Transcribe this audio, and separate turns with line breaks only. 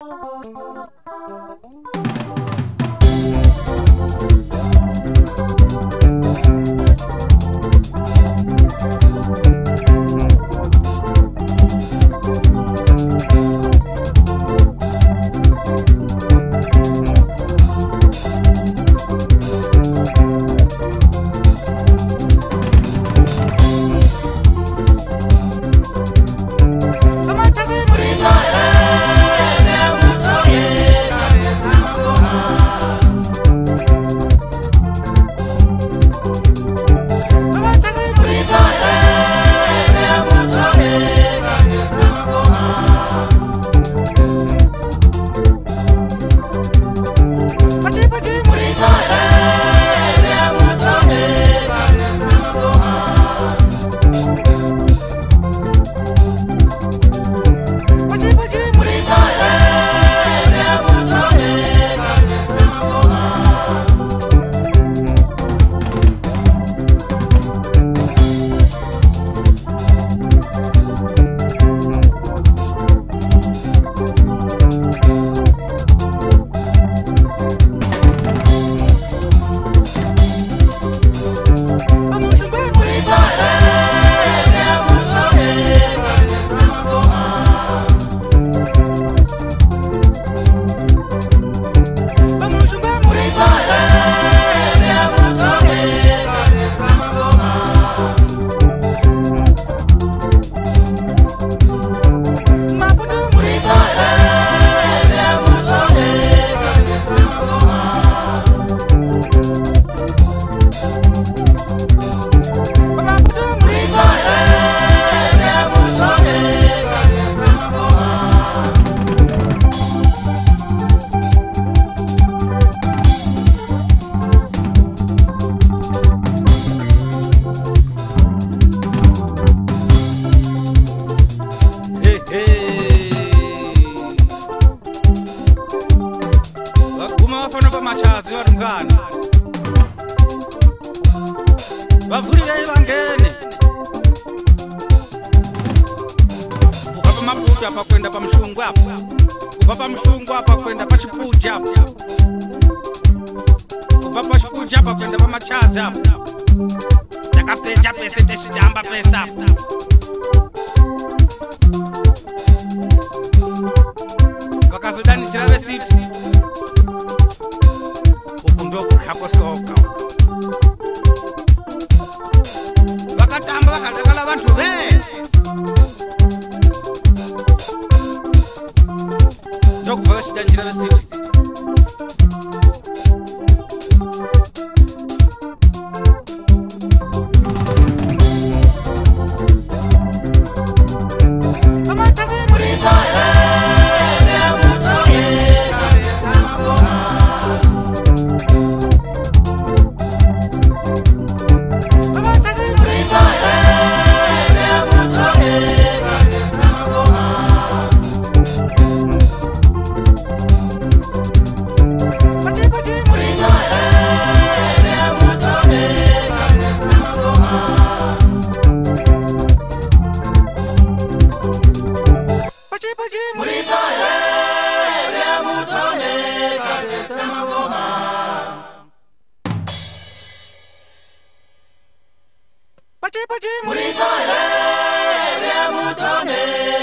Oh. varungana vavhuri vei vangene kubva pamabuda pakuenda pamushungu apa kubva pamushungu apa kuenda pachipuja kubva pachipuja pakuenda pamachazi apa ndakapeja pese teshidamba pese apa vakatamba vakadakala vantu vese ndokubva vachitanjira vesiti Bye. Yeah. Yeah. pachipo chimuripo here vyamutonde